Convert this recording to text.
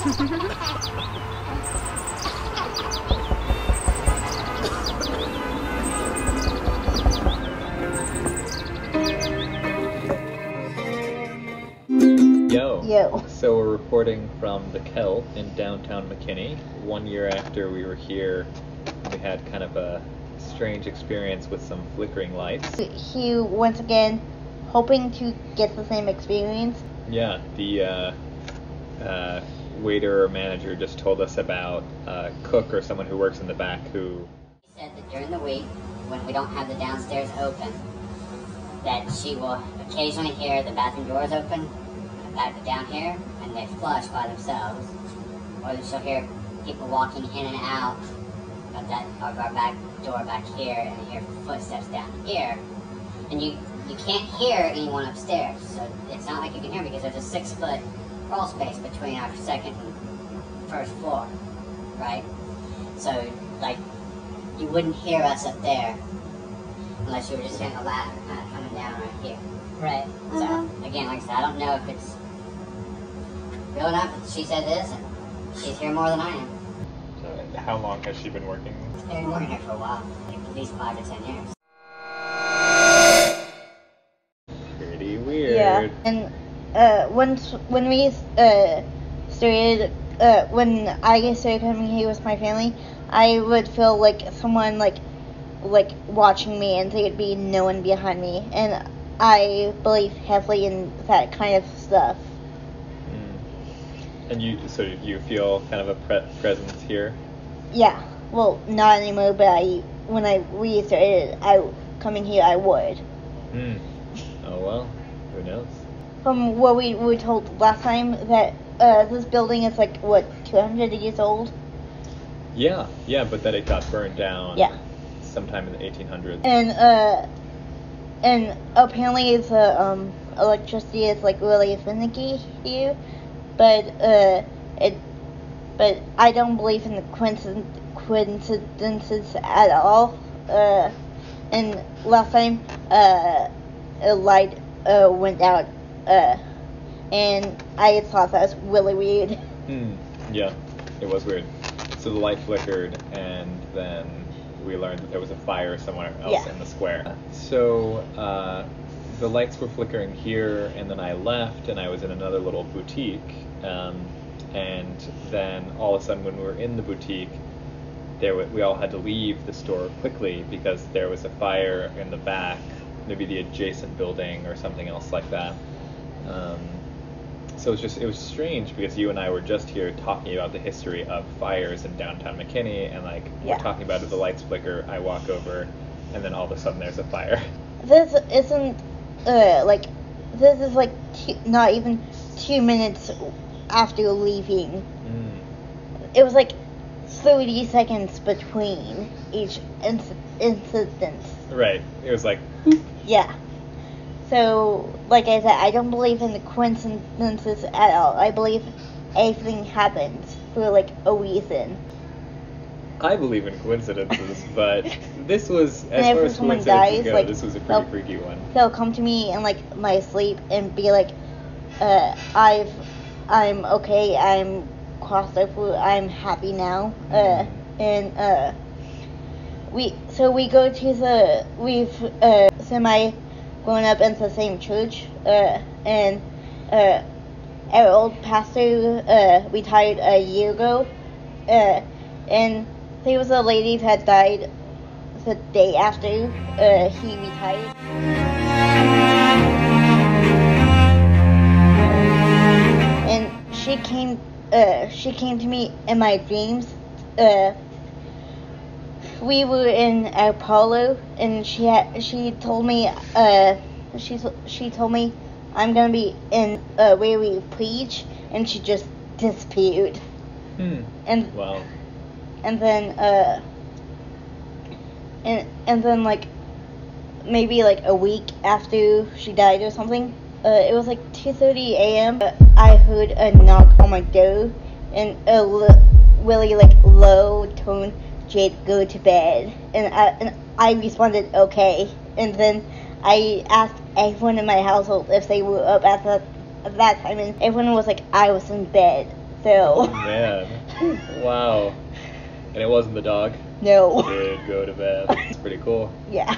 Yo. Yo. So we're reporting from the Kell in downtown McKinney. One year after we were here, we had kind of a strange experience with some flickering lights. Hugh, once again, hoping to get the same experience. Yeah, the uh, uh, waiter or manager just told us about a cook or someone who works in the back who. She said that during the week, when we don't have the downstairs open, that she will occasionally hear the bathroom doors open back down here and they flush by themselves, or she'll hear people walking in and out of that of our back door back here and hear footsteps down here, and you you can't hear anyone upstairs, so it's not like you can hear because there's a six foot crawl space between our second and first floor, right? So like you wouldn't hear us up there unless you were just hearing the ladder kind of coming down right here. Right. So again, like I said, I don't know if it's real or not, but she said it is, and she's here more than I am. Uh, how long has she been working? She's been working here for a while, like at least five to ten years. Pretty weird. Yeah. And uh, once when we uh, started, uh, when I started coming here with my family, I would feel like someone like like watching me, and there'd be no one behind me, and I believe heavily in that kind of stuff. Mm. And you, so you feel kind of a pre- presence here. Yeah. Well, not anymore, but I when I restarted, I coming here, I would. Hmm. Oh well, who knows? From what we were told last time, that uh, this building is like what 200 years old. Yeah, yeah, but that it got burned down. Yeah. Sometime in the 1800s. And uh, and apparently the um electricity is like really finicky here, but uh it, but I don't believe in the coincidence coincidences at all. Uh, and last time uh a light uh went out uh, and I thought that was really weird. Hmm. Yeah, it was weird. So the light flickered, and then we learned that there was a fire somewhere else Yeah. in the square. So uh, the lights were flickering here, and then I left, and I was in another little boutique. Um, and then all of a sudden, when we were in the boutique, there w- we all had to leave the store quickly because there was a fire in the back, maybe the adjacent building or something else like that. Um, so it's just it was strange because you and I were just here talking about the history of fires in downtown McKinney, and like Yeah. we're talking about it, the lights flicker. I walk over, and then all of a sudden there's a fire. This isn't uh like this is like two, not even two minutes after leaving. Mm. It was like 30 seconds between each inc- incident. Right. It was like Yeah. So, like I said, I don't believe in the coincidences at all. I believe everything happens for like a reason. I believe in coincidences, but this was as And far as someone coincidences dies, go, like, this was a pretty freaky one. They'll come to me in like my sleep and be like, uh, "I've, I'm okay. I'm crossed over. I'm happy now." Uh, and uh, we so we go to the we've uh, semi grown up in the same church, uh, and uh, our old pastor uh, retired a year ago, uh, and there was a lady that died the day after uh, he retired. And she came, uh, she came to me in my dreams. Uh, we were in Apollo, and she had, she told me, uh, she she told me I'm gonna be in uh, where we preach, and she just disappeared. Hmm. And Wow. and then uh and and then like maybe like a week after she died or something uh, it was like 2.30 a.m i heard a knock on my door and a l- really like low tone jade go to bed and I, and I responded okay and then i asked everyone in my household if they were up at that at that time and everyone was like i was in bed Oh so man. Wow. And it wasn't the dog. no Did go to bed. It's pretty cool. yeah